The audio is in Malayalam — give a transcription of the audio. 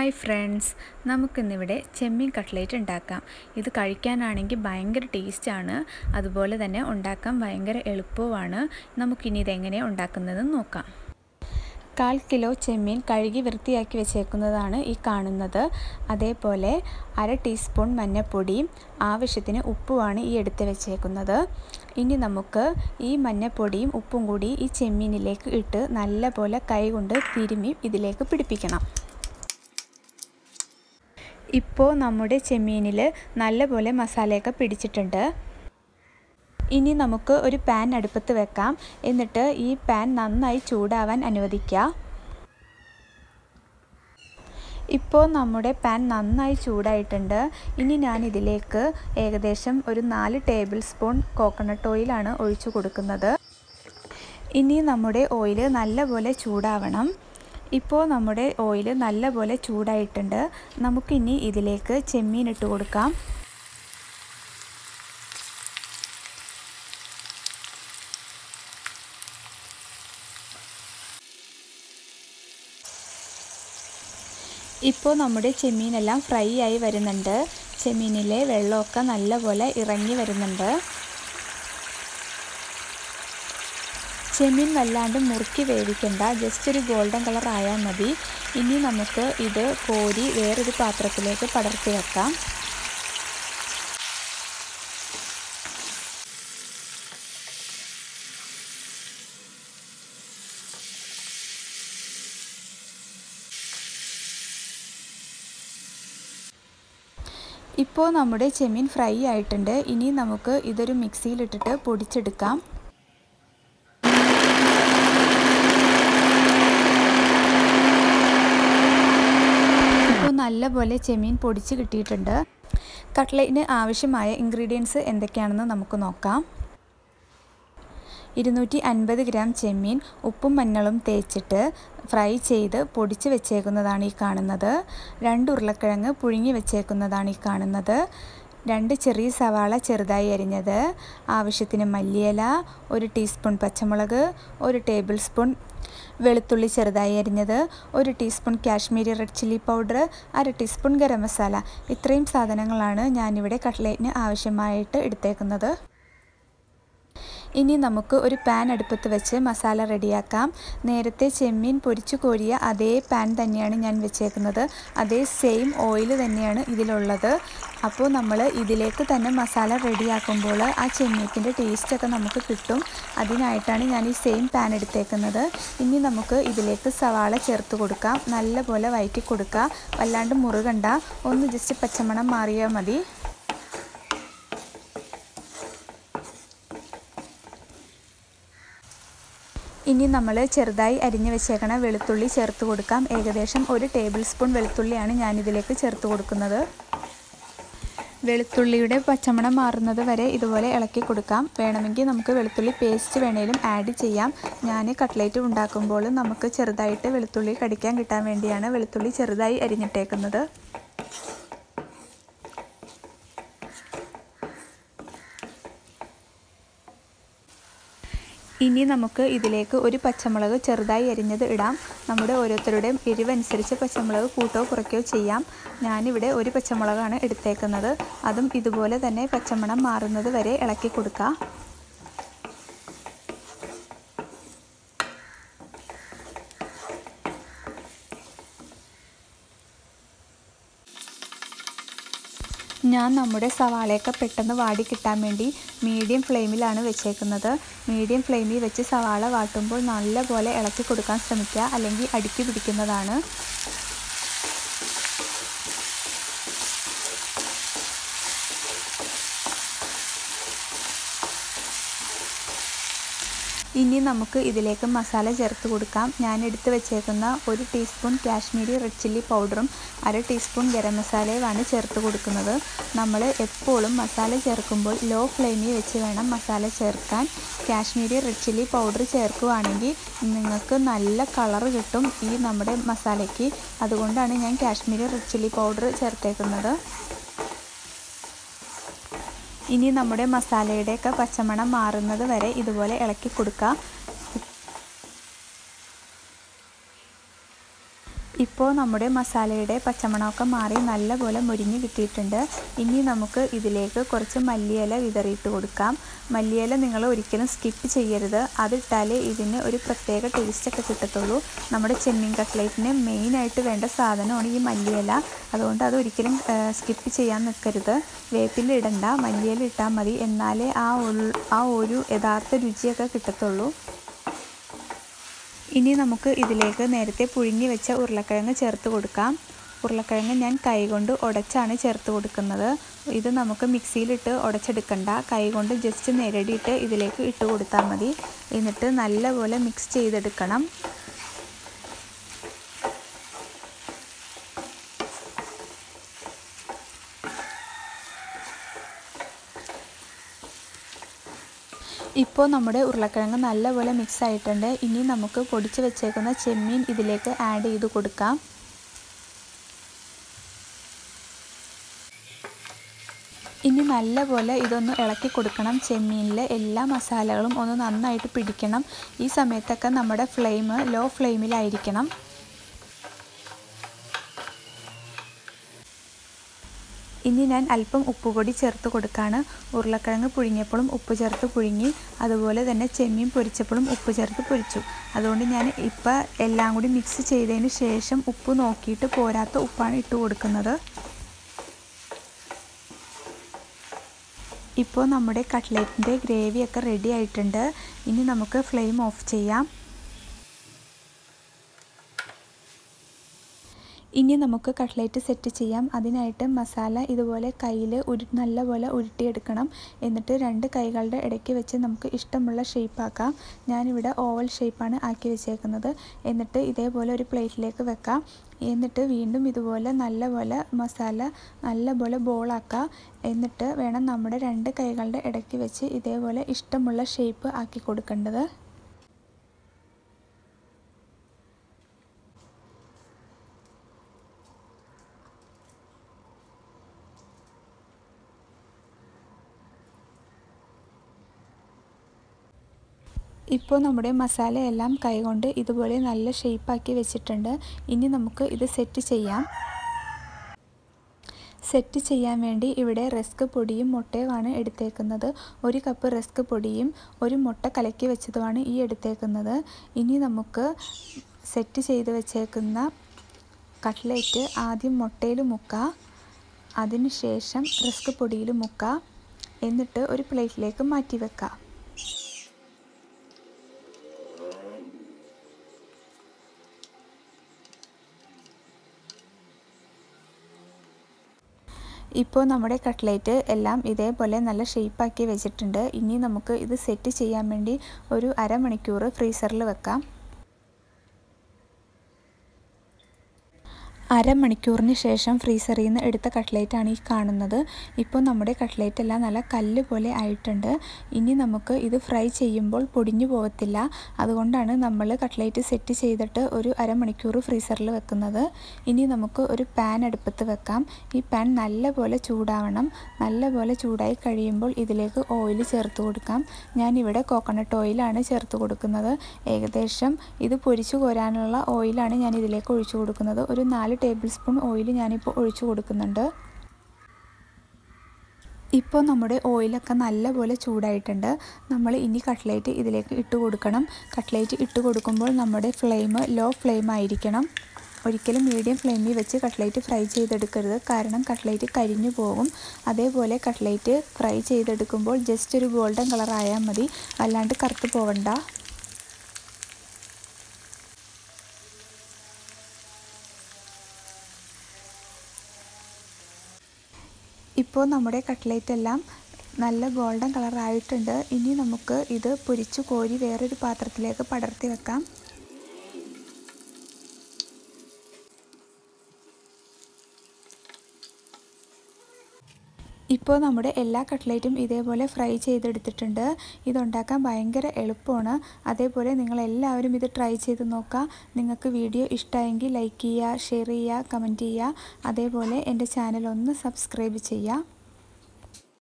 ഹായ് ഫ്രണ്ട്സ് നമുക്കിന്നിവിടെ ചെമ്മീൻ കട്ട്ലേറ്റ് ഉണ്ടാക്കാം. ഇത് കഴിക്കാനാണെങ്കിൽ ഭയങ്കര ടേസ്റ്റാണ് അതുപോലെ തന്നെ ഉണ്ടാക്കാൻ ഭയങ്കര എളുപ്പവുമാണ്. നമുക്കിനി ഇതെങ്ങനെ ഉണ്ടാക്കുന്നതെന്ന് നോക്കാം. കാൽ കിലോ ചെമ്മീൻ കഴുകി വൃത്തിയാക്കി വെച്ചേക്കുന്നതാണ് ഈ കാണുന്നത്. അതേപോലെ അര ടീസ്പൂൺ മഞ്ഞൾപ്പൊടിയും ആവശ്യത്തിന് ഉപ്പുമാണ് ഈ എടുത്ത് വെച്ചേക്കുന്നത്. ഇനി നമുക്ക് ഈ മഞ്ഞൾപ്പൊടിയും ഉപ്പും കൂടി ഈ ചെമ്മീനിലേക്ക് ഇട്ട് നല്ലപോലെ കൈകൊണ്ട് തിരുമ്മി ഇതിലേക്ക് പിടിപ്പിക്കണം. ഇപ്പോൾ നമ്മുടെ ചെമ്മീനിൽ നല്ലപോലെ മസാലയൊക്കെ പിടിച്ചിട്ടുണ്ട്. ഇനി നമുക്ക് ഒരു പാൻ അടുപ്പത്ത് വെക്കാം. എന്നിട്ട് ഈ പാൻ നന്നായി ചൂടാവാൻ അനുവദിക്കുക. ഇപ്പോൾ നമ്മുടെ പാൻ നന്നായി ചൂടായിട്ടുണ്ട്. ഇനി ഞാൻ ഇതിലേക്ക് ഏകദേശം ഒരു നാല് ടേബിൾ സ്പൂൺ കോക്കനട്ട് ഓയിലാണ് ഒഴിച്ചു കൊടുക്കുന്നത്. ഇനി നമ്മുടെ ഓയിൽ നല്ലപോലെ ചൂടാവണം. ഇപ്പോൾ നമ്മുടെ ഓയിൽ നല്ലപോലെ ചൂടായിട്ടുണ്ട്. നമുക്കിനി ഇതിലേക്ക് ചെമ്മീൻ ഇട്ട് കൊടുക്കാം. ഇപ്പോൾ നമ്മുടെ ചെമ്മീനെല്ലാം ഫ്രൈ ആയി വരുന്നുണ്ട്. ചെമ്മീനിലെ വെള്ളമൊക്കെ നല്ലപോലെ ഇറങ്ങി വരുന്നുണ്ട്. ചെമ്മീൻ വല്ലാണ്ട് മുറുക്കി വേവിക്കണ്ട. ജസ്റ്റ് ഒരു ഗോൾഡൻ കളർ ആയാൽ മതി. ഇനി നമുക്ക് ഇത് കോരി വേറൊരു പാത്രത്തിലേക്ക് പടർത്തി വെക്കാം. ഇപ്പോൾ നമ്മുടെ ചെമ്മീൻ ഫ്രൈ ആയിട്ടുണ്ട്. ഇനി നമുക്ക് ഇതൊരു മിക്സിയിലിട്ടിട്ട് പൊടിച്ചെടുക്കാം ഇപ്പോൾ നല്ലപോലെ ചെമീൻ പൊടിച്ച് കിട്ടിയിട്ടുണ്ട്. കട്ട്ലറ്റിന് ആവശ്യമായ ഇൻഗ്രീഡിയൻസ് എന്തൊക്കെയാണെന്ന് നമുക്ക് നോക്കാം. ഇരുന്നൂറ്റി അൻപത് ഗ്രാം ചെമ്മീൻ ഉപ്പും മഞ്ഞളും തേച്ചിട്ട് ഫ്രൈ ചെയ്ത് പൊടിച്ച് വെച്ചേക്കുന്നതാണ് ഈ കാണുന്നത്. രണ്ട് ഉരുളക്കിഴങ്ങ് പുഴുങ്ങി വെച്ചേക്കുന്നതാണ് ഈ കാണുന്നത്. രണ്ട് ചെറിയ സവാള ചെറുതായി അരിഞ്ഞത്. ആവശ്യത്തിന് മല്ലിയില ഒരു ടീസ്പൂൺ പച്ചമുളക് ഒരു ടേബിൾ സ്പൂൺ വെളുത്തുള്ളി ചെറുതായി അരിഞ്ഞത് ഒരു teaspoon Kashmiri red chilli powder അര ടീസ്പൂൺ ഗരം മസാല. ഇത്രയും സാധനങ്ങളാണ് ഞാനിവിടെ കട്ട്ലേറ്റിന് ആവശ്യമായിട്ട് എടുത്തേക്കുന്നത്. ഇനി നമുക്ക് ഒരു പാൻ അടുപ്പത്ത് വെച്ച് മസാല റെഡിയാക്കാം നേരത്തെ ചെമ്മീൻ പൊരിച്ചു കോരിയ അതേ പാൻ തന്നെയാണ് ഞാൻ വെച്ചേക്കുന്നത്. അതേ സെയിം ഓയിൽ തന്നെയാണ് ഇതിലുള്ളത്. അപ്പോൾ നമ്മൾ ഇതിലേക്ക് തന്നെ മസാല റെഡിയാക്കുമ്പോൾ ആ ചെമ്മീത്തിന്റെ ടേസ്റ്റൊക്കെ നമുക്ക് കിട്ടും. അതിനായിട്ടാണ് ഞാൻ ഈ സെയിം പാൻ എടുത്തേക്കുന്നത്. ഇനി നമുക്ക് ഇതിലേക്ക് സവാള ചേർത്ത് കൊടുക്കാം. നല്ലപോലെ വയറ്റി കൊടുക്കുക വല്ലാണ്ട് മുറുകണ്ട. ഒന്ന് ജസ്റ്റ് പച്ചമണം മാറിയാൽ മതി. ഇനി നമ്മൾ ചെറുതായി അരിഞ്ഞ് വെച്ചേക്കണ വെളുത്തുള്ളി ചേർത്ത് കൊടുക്കാം. ഏകദേശം ഒരു ടേബിൾ സ്പൂൺ വെളുത്തുള്ളിയാണ് ഞാനിതിലേക്ക് ചേർത്ത് കൊടുക്കുന്നത്. വെളുത്തുള്ളിയുടെ പച്ചമണം മാറുന്നത് വരെ ഇതുപോലെ ഇളക്കി കൊടുക്കാം. വേണമെങ്കിൽ നമുക്ക് വെളുത്തുള്ളി പേസ്റ്റ് വേണേലും ആഡ് ചെയ്യാം. ഞാൻ കട്ട്ലേറ്റ് ഉണ്ടാക്കുമ്പോൾ നമുക്ക് ചെറുതായിട്ട് വെളുത്തുള്ളി കടിക്കാൻ കിട്ടാൻ വേണ്ടിയാണ് വെളുത്തുള്ളി ചെറുതായി അരിഞ്ഞിട്ടേക്കുന്നത്. ഇനി നമുക്ക് ഇതിലേക്ക് ഒരു പച്ചമുളക് ചെറുതായി അരിഞ്ഞത് ഇടാം. നമ്മുടെ ഓരോരുത്തരുടെയും എരിവനുസരിച്ച് പച്ചമുളക് കൂട്ടോ കുറയ്ക്കോ ചെയ്യാം. ഞാനിവിടെ ഒരു പച്ചമുളകാണ് എടുത്തേക്കുന്നത്. അതും ഇതുപോലെ തന്നെ പച്ചമണം മാറുന്നത് വരെ ഇളക്കി കൊടുക്കുക ഞാൻ നമ്മുടെ സവാളയൊക്കെ പെട്ടെന്ന് വാടി കിട്ടാൻ വേണ്ടി മീഡിയം ഫ്ലെയിമിലാണ് വെച്ചേക്കുന്നത്. മീഡിയം ഫ്ലെയിമിൽ വെച്ച് സവാള വാട്ടുമ്പോൾ നല്ലപോലെ ഇളക്കി കൊടുക്കാൻ ശ്രമിക്കുക അല്ലെങ്കിൽ അടുക്കി പിടിക്കുന്നതാണ്. ഇനി നമുക്ക് ഇതിലേക്ക് മസാല ചേർത്ത് കൊടുക്കാം. ഞാൻ എടുത്ത് വെച്ചേക്കുന്ന ഒരു ടീസ്പൂൺ കാശ്മീരി റെഡ് ചില്ലി പൗഡറും അര ടീസ്പൂൺ ഗരം മസാലയുമാണ് ചേർത്ത് കൊടുക്കുന്നത്. നമ്മൾ എപ്പോഴും മസാല ചേർക്കുമ്പോൾ ലോ ഫ്ലെയിമിൽ വെച്ച് വേണം മസാല ചേർക്കാൻ. കാശ്മീരി റെഡ് ചില്ലി പൗഡർ ചേർക്കുകയാണെങ്കിൽ നിങ്ങൾക്ക് നല്ല കളർ കിട്ടും ഈ നമ്മുടെ മസാലയ്ക്ക്. അതുകൊണ്ടാണ് ഞാൻ കാശ്മീരി റെഡ് ചില്ലി പൗഡർ ചേർത്തേക്കുന്നത്. ഇനി നമ്മുടെ മസാലയുടെയൊക്കെ പച്ചമണം മാറുന്നത് വരെ ഇതുപോലെ ഇളക്കി കൊടുക്കുക ഇപ്പോൾ നമ്മുടെ മസാലയുടെ പച്ചമണമൊക്കെ മാറി നല്ലപോലെ മുരിഞ്ഞ് കിട്ടിയിട്ടുണ്ട്. ഇനി നമുക്ക് ഇതിലേക്ക് കുറച്ച് മല്ലിയില വിതറിയിട്ട് കൊടുക്കാം. മല്ലിയില നിങ്ങൾ ഒരിക്കലും സ്കിപ്പ് ചെയ്യരുത്. അതിട്ടാലേ ഇതിന് ഒരു പ്രത്യേക ടേസ്റ്റൊക്കെ കിട്ടത്തുള്ളൂ. നമ്മുടെ ചെമ്മീൻ കട്ട്ലേറ്റിന് മെയിനായിട്ട് വേണ്ട സാധനമാണ് ഈ മല്ലിയില. അതുകൊണ്ട് അത് ഒരിക്കലും സ്കിപ്പ് ചെയ്യാൻ നിൽക്കരുത്. വേപ്പില ഇടണ്ട. മല്ലിയില ഇട്ടാൽ മതി. എന്നാലേ ആ ആ ഒരു യഥാർത്ഥ രുചിയൊക്കെ കിട്ടത്തുള്ളൂ. ഇനി നമുക്ക് ഇതിലേക്ക് നേരത്തെ പുഴുങ്ങി വെച്ച ഉരുളക്കിഴങ്ങ് ചേർത്ത് കൊടുക്കാം. ഉരുളക്കിഴങ്ങ് ഞാൻ കൈകൊണ്ട് ഉടച്ചാണ് ചേർത്ത് കൊടുക്കുന്നത്. ഇത് നമുക്ക് മിക്സിയിലിട്ട് ഉടച്ചെടുക്കണ്ട കൈകൊണ്ട് ജസ്റ്റ് നേരടിയിട്ട് ഇതിലേക്ക് ഇട്ട് കൊടുത്താൽ മതി. എന്നിട്ട് നല്ലപോലെ മിക്സ് ചെയ്തെടുക്കണം. ഇപ്പോൾ നമ്മുടെ ഉരുളക്കിഴങ്ങ് നല്ലപോലെ മിക്സ് ആയിട്ടുണ്ട്. ഇനി നമുക്ക് പൊടിച്ച് വെച്ചേക്കുന്ന ചെമ്മീൻ ഇതിലേക്ക് ആഡ് ചെയ്ത് കൊടുക്കാം. ഇനി നല്ലപോലെ ഇതൊന്ന് ഇളക്കി കൊടുക്കണം ചെമ്മീനിൽ എല്ലാ മസാലകളും ഒന്ന് നന്നായിട്ട് പിടിക്കണം. ഈ സമയത്തൊക്കെ നമ്മുടെ ഫ്ലെയിം ലോ ഫ്ലെയിമിലായിരിക്കണം ഇനി ഞാൻ അല്പം ഉപ്പുപൊടി ചേർത്ത് കൊടുക്കുകയാണ് ഉരുളക്കിഴങ്ങ് പുഴുങ്ങിയപ്പോഴും ഉപ്പ് ചേർത്ത് പുഴുങ്ങി അതുപോലെ തന്നെ ചെമ്മീൻ പൊരിച്ചപ്പോഴും ഉപ്പ് ചേർത്ത് പൊരിച്ചു. അതുകൊണ്ട് ഞാൻ ഇപ്പോൾ എല്ലാം കൂടി മിക്സ് ചെയ്തതിന് ശേഷം ഉപ്പ് നോക്കിയിട്ട് പോരാത്ത ഉപ്പാണ് ഇട്ട് കൊടുക്കുന്നത്. ഇപ്പോൾ നമ്മുടെ കട്ട്ലറ്റിന്റെ ഗ്രേവിയൊക്കെ റെഡി ആയിട്ടുണ്ട്. ഇനി നമുക്ക് ഫ്ലെയിം ഓഫ് ചെയ്യാം. ഇനി നമുക്ക് കട്ട്ലേറ്റ് സെറ്റ് ചെയ്യാം. അതിനായിട്ട് മസാല ഇതുപോലെ കയ്യിൽ ഉരു നല്ലപോലെ ഉരുട്ടിയെടുക്കണം. എന്നിട്ട് രണ്ട് കൈകളുടെ ഇടയ്ക്ക് വെച്ച് നമുക്ക് ഇഷ്ടമുള്ള ഷേപ്പാക്കാം ഞാനിവിടെ ഓവൽ ഷേപ്പാണ് ആക്കി വെച്ചേക്കുന്നത്. എന്നിട്ട് ഇതേപോലെ ഒരു പ്ലേറ്റിലേക്ക് വെക്കാം. എന്നിട്ട് വീണ്ടും ഇതുപോലെ നല്ലപോലെ മസാല നല്ലപോലെ ബോളാക്കുക എന്നിട്ട് വേണം നമ്മുടെ രണ്ട് കൈകളുടെ ഇടയ്ക്ക് വെച്ച് ഇതേപോലെ ഇഷ്ടമുള്ള ഷേപ്പ് ആക്കി കൊടുക്കേണ്ടത്. ഇപ്പോൾ നമ്മുടെ മസാലയെല്ലാം കൈകൊണ്ട് ഇതുപോലെ നല്ല ഷേപ്പാക്കി വെച്ചിട്ടുണ്ട്. ഇനി നമുക്ക് ഇത് സെറ്റ് ചെയ്യാം. സെറ്റ് ചെയ്യാൻ വേണ്ടി ഇവിടെ റസ്ക് പൊടിയും മുട്ടയുമാണ് എടുത്തേക്കുന്നത്. ഒരു കപ്പ് റസ്ക് പൊടിയും ഒരു മുട്ട കലക്കി വെച്ചതുമാണ് ഈ എടുത്തേക്കുന്നത്. ഇനി നമുക്ക് സെറ്റ് ചെയ്ത് വെച്ചേക്കുന്ന കട്ട്ലേറ്റ് ആദ്യം മുട്ടയിൽ മുക്ക. അതിനുശേഷം റസ്ക് പൊടിയിൽ മുക്ക. എന്നിട്ട് ഒരു പ്ലേറ്റിലേക്ക് മാറ്റി വെക്കുക ഇപ്പോൾ നമ്മുടെ കട്ട്ലേറ്റ് എല്ലാം ഇതേപോലെ നല്ല ഷേപ്പാക്കി വെച്ചിട്ടുണ്ട്. ഇനി നമുക്ക് ഇത് സെറ്റ് ചെയ്യാൻ വേണ്ടി ഒരു അരമണിക്കൂർ ഫ്രീസറിൽ വെക്കാം. അരമണിക്കൂറിന് ശേഷം ഫ്രീസറിൽ നിന്ന് എടുത്ത കട്ട്ലേറ്റാണ് ഈ കാണുന്നത്. ഇപ്പോൾ നമ്മുടെ കട്ട്ലേറ്റ് എല്ലാം നല്ല കല്ല് പോലെ ആയിട്ടുണ്ട്. ഇനി നമുക്ക് ഇത് ഫ്രൈ ചെയ്യുമ്പോൾ പൊടിഞ്ഞു പോകത്തില്ല അതുകൊണ്ടാണ് നമ്മൾ കട്ട്ലേറ്റ് സെറ്റ് ചെയ്തിട്ട് ഒരു അരമണിക്കൂർ ഫ്രീസറിൽ വെക്കുന്നത്. ഇനി നമുക്ക് ഒരു പാൻ അടുപ്പത്ത് വെക്കാം. ഈ പാൻ നല്ല പോലെ ചൂടാവണം. നല്ല പോലെ ചൂടായി കഴിയുമ്പോൾ ഇതിലേക്ക് ഓയിൽ ചേർത്ത് കൊടുക്കാം. ഞാനിവിടെ കോക്കനട്ട് ഓയിലാണ് ചേർത്ത് കൊടുക്കുന്നത്. ഏകദേശം ഇത് പൊരിച്ചു കോരാനുള്ള ഓയിലാണ് ഞാൻ ഇതിലേക്ക് ഒഴിച്ചു കൊടുക്കുന്നത്. ഒരു നാല് ടേബിൾ സ്പൂൺ ഓയിൽ ഞാനിപ്പോൾ ഒഴിച്ചു കൊടുക്കുന്നുണ്ട്. ഇപ്പോൾ നമ്മുടെ ഓയിലൊക്കെ നല്ലപോലെ ചൂടായിട്ടുണ്ട്. നമ്മൾ ഇനി കട്ട്ലേറ്റ് ഇതിലേക്ക് ഇട്ട് കൊടുക്കണം. കട്ട്ലേറ്റ് ഇട്ട് കൊടുക്കുമ്പോൾ നമ്മുടെ ഫ്ലെയിം ലോ ഫ്ലെയിം ആയിരിക്കണം. ഒരിക്കലും മീഡിയം ഫ്ലെയിമിൽ വെച്ച് കട്ട്ലേറ്റ് ഫ്രൈ ചെയ്തെടുക്കരുത്. കാരണം കട്ട്ലേറ്റ് കരിഞ്ഞു പോകും. അതേപോലെ കട്ട്ലേറ്റ് ഫ്രൈ ചെയ്തെടുക്കുമ്പോൾ ജസ്റ്റ് ഒരു ഗോൾഡൻ കളർ ആയാൽ മതി. അല്ലാണ്ട് കറുത്ത് പോവണ്ട ഇപ്പോൾ നമ്മുടെ കട്ട്ലേറ്റ് എല്ലാം നല്ല ഗോൾഡൻ കളറായിട്ടുണ്ട്. ഇനി നമുക്ക് ഇത് പൊരിച്ചു കോരി വേറൊരു പാത്രത്തിലേക്ക് പടർത്തി വെക്കാം. ഇപ്പോൾ നമ്മുടെ എല്ലാ കട്ട്ലേറ്റും ഇതേപോലെ ഫ്രൈ ചെയ്തെടുത്തിട്ടുണ്ട്. ഇതുണ്ടാക്കാൻ ഭയങ്കര എളുപ്പമാണ്. അതേപോലെ നിങ്ങൾ എല്ലാവരും ഇത് ട്രൈ ചെയ്ത് നോക്കുക നിങ്ങൾക്ക് വീഡിയോ ഇഷ്ടമായെങ്കിൽ ലൈക്ക് ചെയ്യുക ഷെയർ ചെയ്യുക കമന്റ് ചെയ്യുക. അതേപോലെ എന്റെ ചാനൽ ഒന്ന് സബ്സ്ക്രൈബ് ചെയ്യുക.